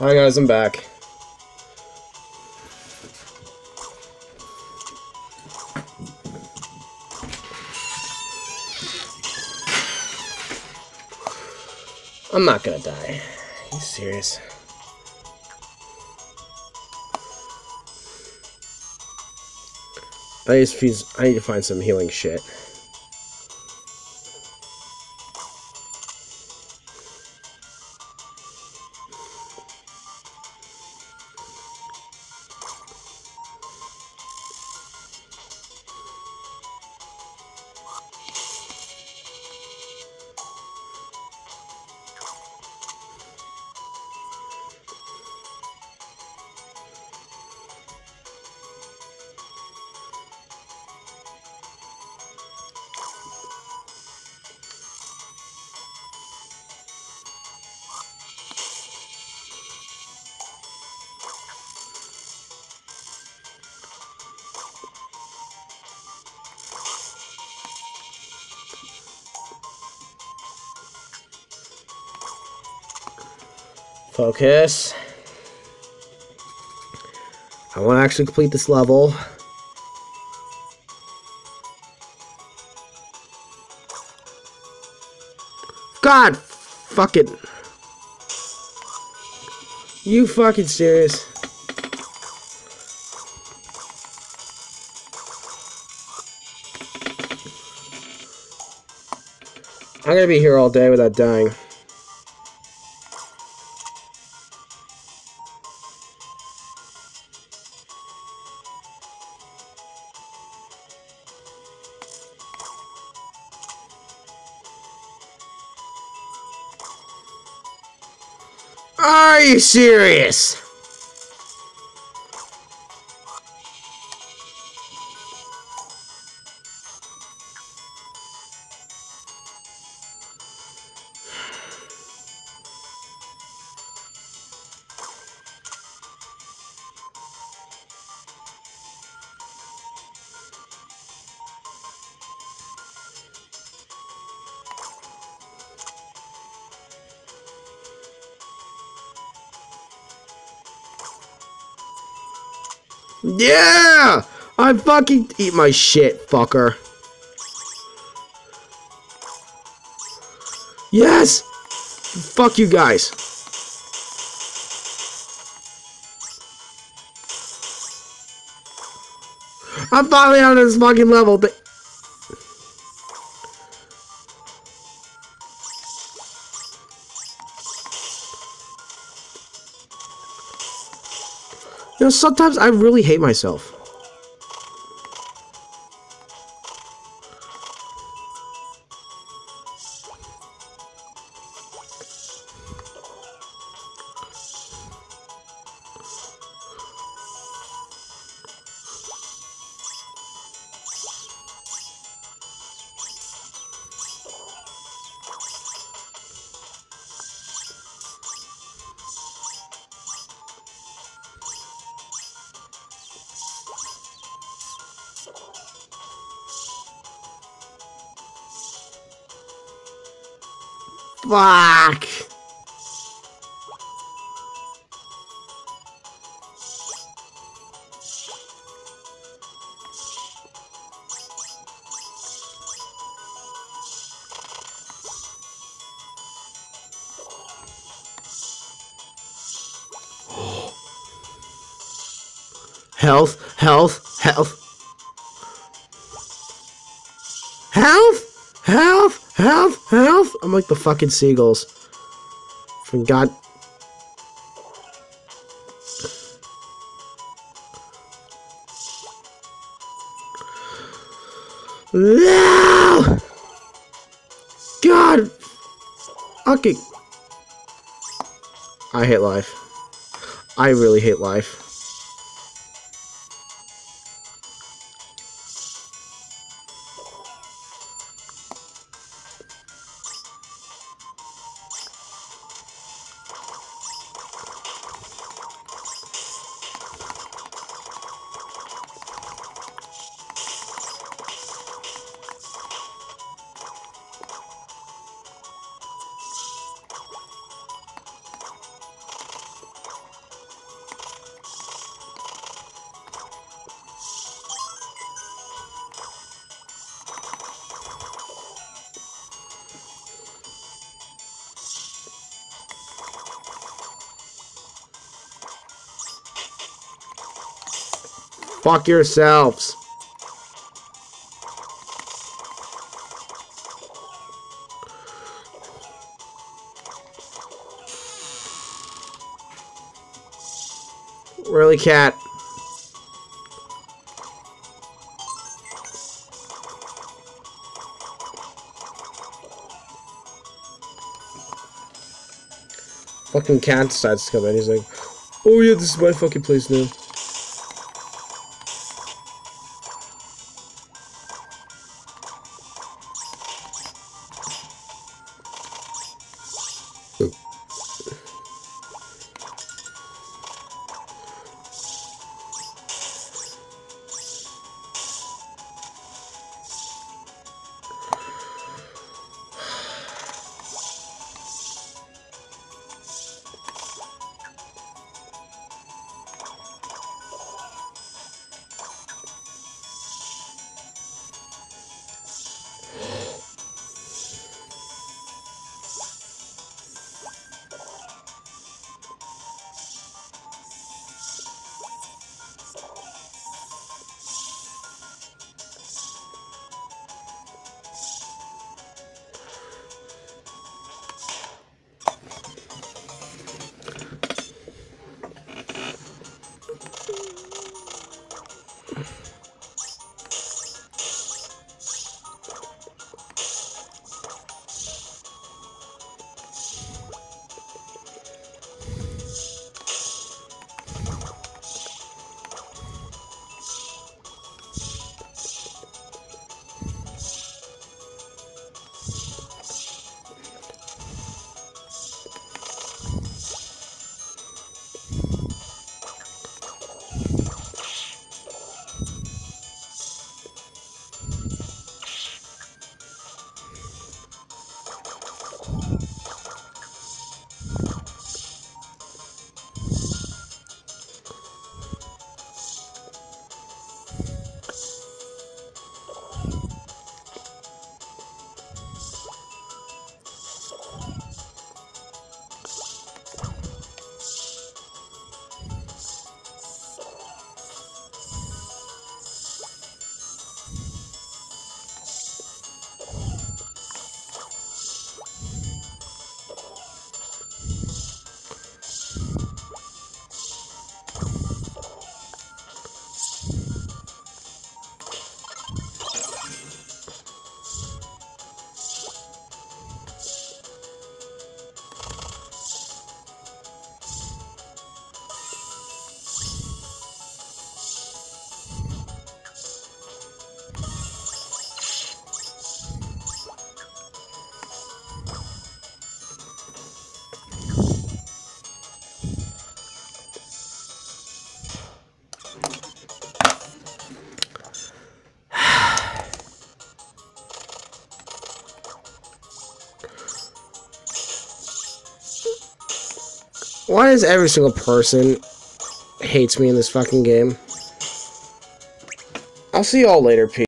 Hi guys, I'm back. I'm not gonna die. Are you serious? I just I need to find some healing shit. Focus. I want to actually complete this level. God, fuck it. You fucking serious? I'm gonna be here all day without dying. Are you serious? Yeah! I fucking eat my shit, fucker. Yes! Fuck you guys. I'm finally on this fucking level. Sometimes I really hate myself. Fuck. Health, health, health. Health, health, health, health. I'm like the fucking seagulls. From God. No! God! Okay. I hate life. I really hate life. Fuck yourselves. Really, cat? Fucking cat decides to come in. He's like, oh yeah, this is my fucking place now. Why does every single person hates me in this fucking game? I'll see y'all later, Pete.